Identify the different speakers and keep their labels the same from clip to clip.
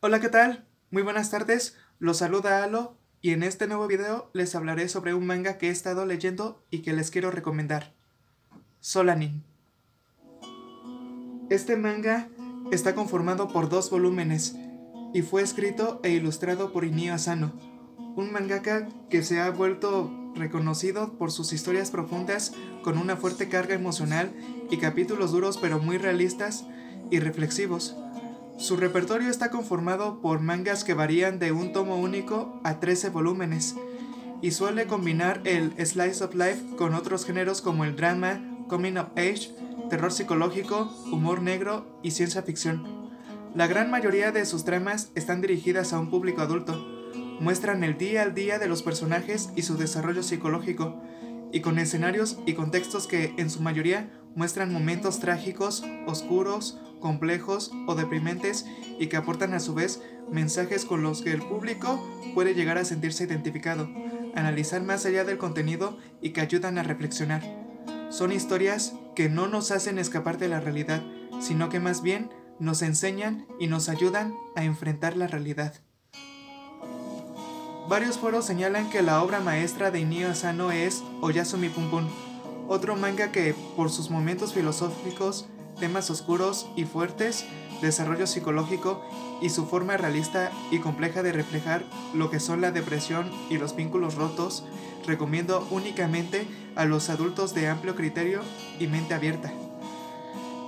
Speaker 1: Hola, ¿qué tal? Muy buenas tardes, los saluda Alo y en este nuevo video les hablaré sobre un manga que he estado leyendo y que les quiero recomendar. Solanin. Este manga está conformado por dos volúmenes y fue escrito e ilustrado por Inio Asano, un mangaka que se ha vuelto reconocido por sus historias profundas con una fuerte carga emocional y capítulos duros pero muy realistas y reflexivos. Su repertorio está conformado por mangas que varían de un tomo único a 13 volúmenes y suele combinar el slice of life con otros géneros como el drama, coming of age, terror psicológico, humor negro y ciencia ficción. La gran mayoría de sus tramas están dirigidas a un público adulto, muestran el día al día de los personajes y su desarrollo psicológico, y con escenarios y contextos que en su mayoría muestran momentos trágicos, oscuros, complejos o deprimentes y que aportan a su vez mensajes con los que el público puede llegar a sentirse identificado, analizar más allá del contenido y que ayudan a reflexionar. Son historias que no nos hacen escapar de la realidad, sino que más bien nos enseñan y nos ayudan a enfrentar la realidad. Varios foros señalan que la obra maestra de Inio Asano es Oyasumi Pum Pum, otro manga que, por sus momentos filosóficos, temas oscuros y fuertes, desarrollo psicológico y su forma realista y compleja de reflejar lo que son la depresión y los vínculos rotos, recomiendo únicamente a los adultos de amplio criterio y mente abierta.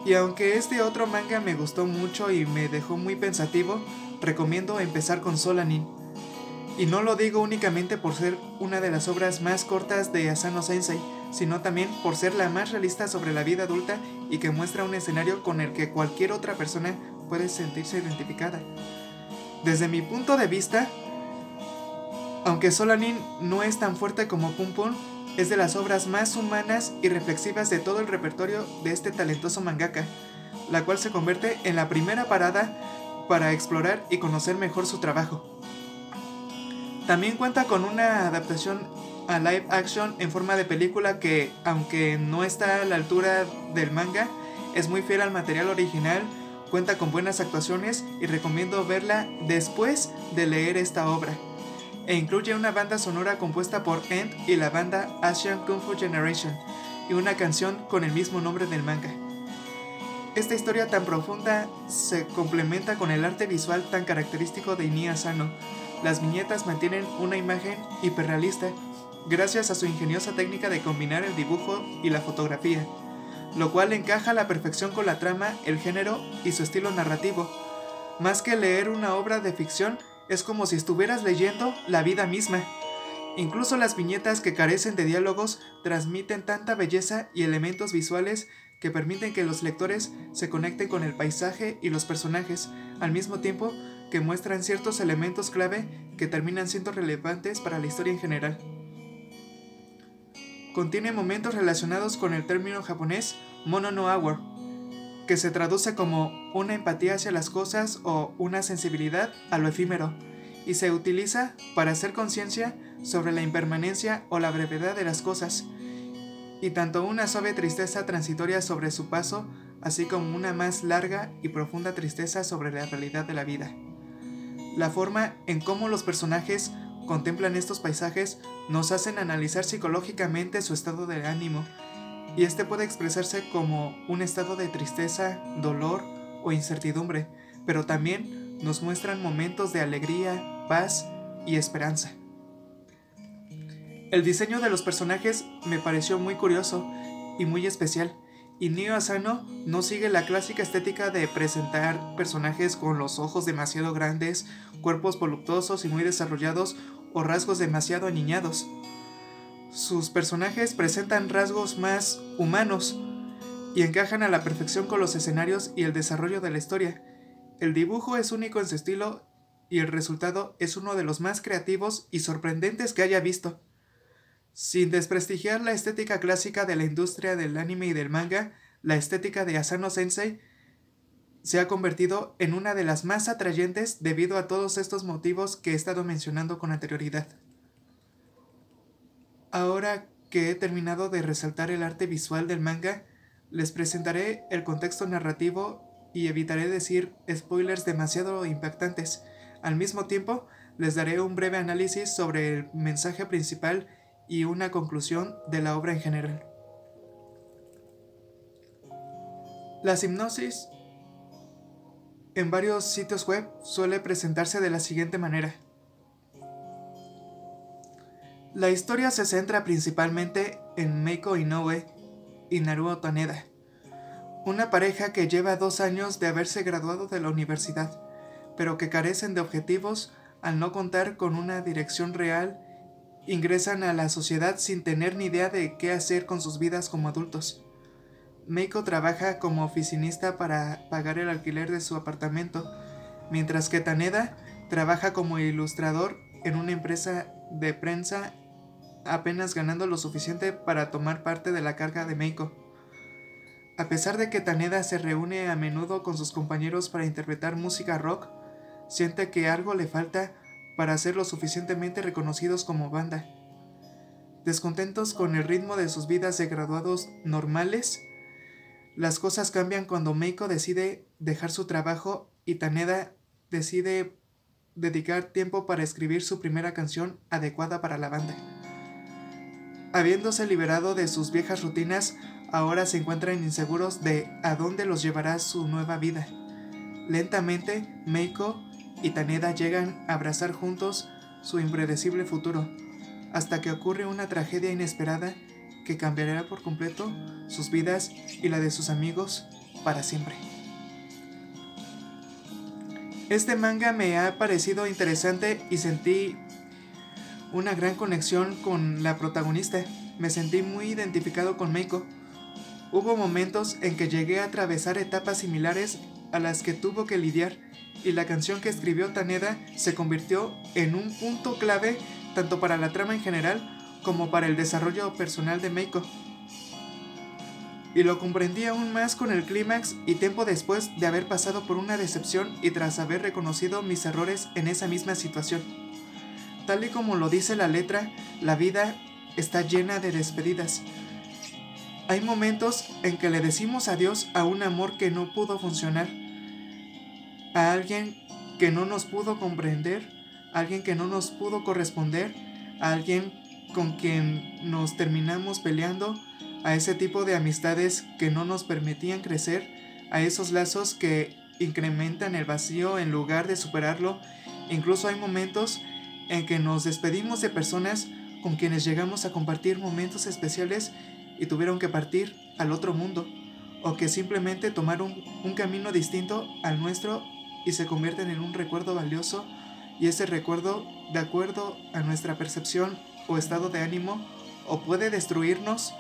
Speaker 1: Y aunque este otro manga me gustó mucho y me dejó muy pensativo, recomiendo empezar con Solanin, y no lo digo únicamente por ser una de las obras más cortas de Asano Sensei, sino también por ser la más realista sobre la vida adulta y que muestra un escenario con el que cualquier otra persona puede sentirse identificada. Desde mi punto de vista, aunque Solanin no es tan fuerte como Pum Pum, es de las obras más humanas y reflexivas de todo el repertorio de este talentoso mangaka, la cual se convierte en la primera parada para explorar y conocer mejor su trabajo. También cuenta con una adaptación a live action en forma de película que, aunque no está a la altura del manga, es muy fiel al material original, cuenta con buenas actuaciones y recomiendo verla después de leer esta obra. E incluye una banda sonora compuesta por End y la banda Asian Kung Fu Generation y una canción con el mismo nombre del manga. Esta historia tan profunda se complementa con el arte visual tan característico de Inia Sano, las viñetas mantienen una imagen hiperrealista gracias a su ingeniosa técnica de combinar el dibujo y la fotografía, lo cual encaja a la perfección con la trama, el género y su estilo narrativo. Más que leer una obra de ficción, es como si estuvieras leyendo la vida misma. Incluso las viñetas que carecen de diálogos transmiten tanta belleza y elementos visuales que permiten que los lectores se conecten con el paisaje y los personajes, al mismo tiempo que muestran ciertos elementos clave que terminan siendo relevantes para la historia en general. Contiene momentos relacionados con el término japonés mono no hour, que se traduce como una empatía hacia las cosas o una sensibilidad a lo efímero, y se utiliza para hacer conciencia sobre la impermanencia o la brevedad de las cosas, y tanto una suave tristeza transitoria sobre su paso, así como una más larga y profunda tristeza sobre la realidad de la vida. La forma en cómo los personajes contemplan estos paisajes nos hacen analizar psicológicamente su estado de ánimo, y este puede expresarse como un estado de tristeza, dolor o incertidumbre, pero también nos muestran momentos de alegría, paz y esperanza. El diseño de los personajes me pareció muy curioso y muy especial, y Neo Asano no sigue la clásica estética de presentar personajes con los ojos demasiado grandes, cuerpos voluptuosos y muy desarrollados o rasgos demasiado aniñados. Sus personajes presentan rasgos más humanos y encajan a la perfección con los escenarios y el desarrollo de la historia. El dibujo es único en su estilo y el resultado es uno de los más creativos y sorprendentes que haya visto. Sin desprestigiar la estética clásica de la industria del anime y del manga, la estética de Asano Sensei se ha convertido en una de las más atrayentes debido a todos estos motivos que he estado mencionando con anterioridad. Ahora que he terminado de resaltar el arte visual del manga, les presentaré el contexto narrativo y evitaré decir spoilers demasiado impactantes. Al mismo tiempo, les daré un breve análisis sobre el mensaje principal y una conclusión de la obra en general. La hipnosis en varios sitios web suele presentarse de la siguiente manera. La historia se centra principalmente en Meiko Inoue y Naruo Taneda, una pareja que lleva dos años de haberse graduado de la universidad, pero que carecen de objetivos al no contar con una dirección real, ingresan a la sociedad sin tener ni idea de qué hacer con sus vidas como adultos. Meiko trabaja como oficinista para pagar el alquiler de su apartamento, mientras que Taneda trabaja como ilustrador en una empresa de prensa apenas ganando lo suficiente para tomar parte de la carga de Meiko. A pesar de que Taneda se reúne a menudo con sus compañeros para interpretar música rock, siente que algo le falta para ser lo suficientemente reconocidos como banda. Descontentos con el ritmo de sus vidas de graduados normales, las cosas cambian cuando Meiko decide dejar su trabajo y Taneda decide dedicar tiempo para escribir su primera canción adecuada para la banda. Habiéndose liberado de sus viejas rutinas, ahora se encuentran inseguros de a dónde los llevará su nueva vida. Lentamente, Meiko y Taneda llegan a abrazar juntos su impredecible futuro, hasta que ocurre una tragedia inesperada que cambiará por completo sus vidas y la de sus amigos para siempre. Este manga me ha parecido interesante y sentí una gran conexión con la protagonista. Me sentí muy identificado con Meiko. Hubo momentos en que llegué a atravesar etapas similares a las que tuvo que lidiar y la canción que escribió Taneda se convirtió en un punto clave tanto para la trama en general como para el desarrollo personal de Meiko. Y lo comprendí aún más con el clímax y tiempo después de haber pasado por una decepción y tras haber reconocido mis errores en esa misma situación. Tal y como lo dice la letra, la vida está llena de despedidas. Hay momentos en que le decimos adiós a un amor que no pudo funcionar, a alguien que no nos pudo comprender, a alguien que no nos pudo corresponder, a alguien con quien nos terminamos peleando, a ese tipo de amistades que no nos permitían crecer, a esos lazos que incrementan el vacío en lugar de superarlo. Incluso hay momentos en que nos despedimos de personas con quienes llegamos a compartir momentos especiales y tuvieron que partir al otro mundo, o que simplemente tomaron un camino distinto al nuestro y se convierten en un recuerdo valioso, y ese recuerdo, de acuerdo a nuestra percepción o estado de ánimo, o puede destruirnos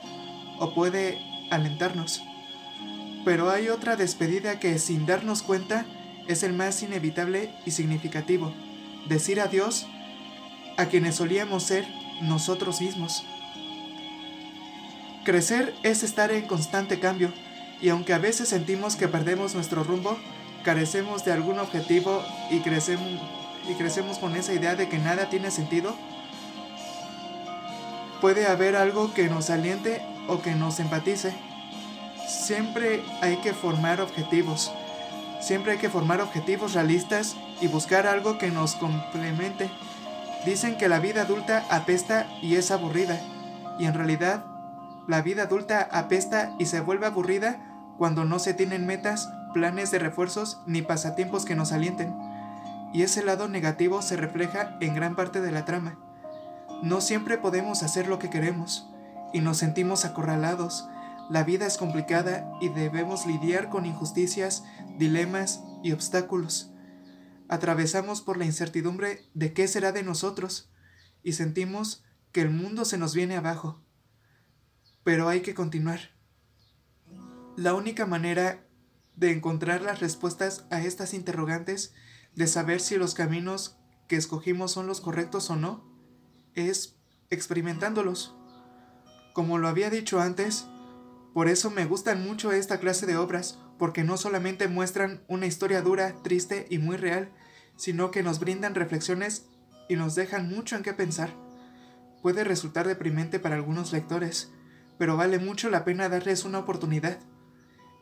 Speaker 1: o puede alentarnos. Pero hay otra despedida que sin darnos cuenta es el más inevitable y significativo, decir adiós a quienes solíamos ser nosotros mismos. Crecer es estar en constante cambio, y aunque a veces sentimos que perdemos nuestro rumbo, carecemos de algún objetivo y crecemos, con esa idea de que nada tiene sentido, puede haber algo que nos aliente o que nos empatice. Siempre hay que formar objetivos. Siempre hay que formar objetivos realistas y buscar algo que nos complemente. Dicen que la vida adulta apesta y es aburrida. Y en realidad, la vida adulta apesta y se vuelve aburrida cuando no se tienen metas, planes de refuerzos ni pasatiempos que nos alienten. Y ese lado negativo se refleja en gran parte de la trama. No siempre podemos hacer lo que queremos y nos sentimos acorralados. La vida es complicada y debemos lidiar con injusticias, dilemas y obstáculos. Atravesamos por la incertidumbre de qué será de nosotros y sentimos que el mundo se nos viene abajo. Pero hay que continuar. La única manera de encontrar las respuestas a estas interrogantes, de saber si los caminos que escogimos son los correctos o no, es experimentándolos. Como lo había dicho antes, por eso me gustan mucho esta clase de obras, porque no solamente muestran una historia dura, triste y muy real, sino que nos brindan reflexiones y nos dejan mucho en qué pensar. Puede resultar deprimente para algunos lectores, pero vale mucho la pena darles una oportunidad.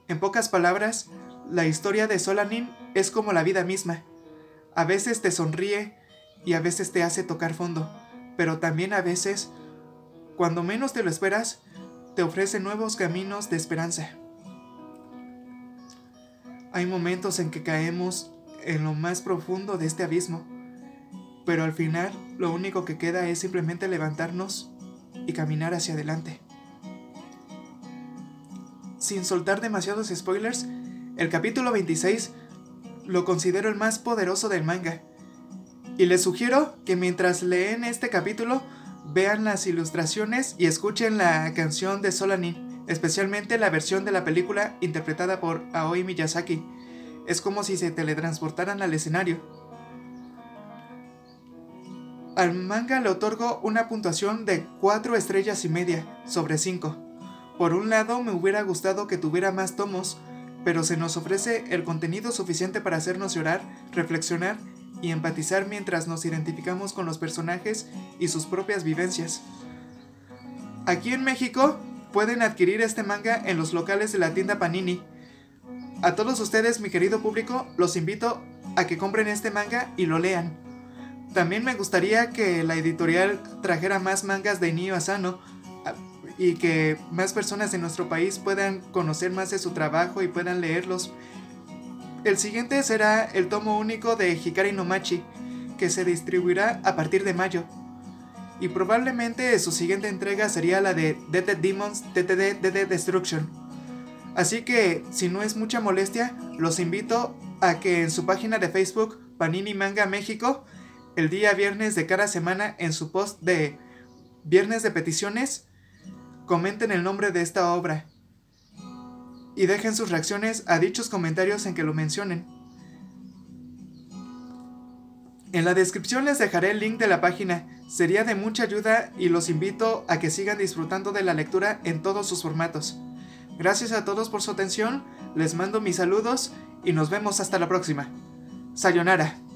Speaker 1: En pocas palabras, La historia de Solanin es como la vida misma. A veces te sonríe y a veces te hace tocar fondo, pero también a veces, cuando menos te lo esperas, te ofrece nuevos caminos de esperanza. Hay momentos en que caemos en lo más profundo de este abismo, pero al final lo único que queda es simplemente levantarnos y caminar hacia adelante. Sin soltar demasiados spoilers, el capítulo 26 lo considero el más poderoso del manga. Y les sugiero que mientras leen este capítulo, vean las ilustraciones y escuchen la canción de Solanin, especialmente la versión de la película interpretada por Aoi Miyazaki. Es como si se teletransportaran al escenario. Al manga le otorgo una puntuación de 4 estrellas y media sobre 5. Por un lado me hubiera gustado que tuviera más tomos, pero se nos ofrece el contenido suficiente para hacernos llorar, reflexionar y empatizar mientras nos identificamos con los personajes y sus propias vivencias. Aquí en México pueden adquirir este manga en los locales de la tienda Panini. A todos ustedes, mi querido público, los invito a que compren este manga y lo lean. También me gustaría que la editorial trajera más mangas de Nio Asano y que más personas en nuestro país puedan conocer más de su trabajo y puedan leerlos. El siguiente será el tomo único de Hikari no Machi, que se distribuirá a partir de mayo. Y probablemente su siguiente entrega sería la de Dead Demons DTD DD Destruction. Así que, si no es mucha molestia, los invito a que en su página de Facebook, Panini Manga México, el día viernes de cada semana en su post de Viernes de Peticiones, comenten el nombre de esta obra y dejen sus reacciones a dichos comentarios en que lo mencionen. En la descripción les dejaré el link de la página, sería de mucha ayuda y los invito a que sigan disfrutando de la lectura en todos sus formatos. Gracias a todos por su atención, les mando mis saludos y nos vemos hasta la próxima. Sayonara.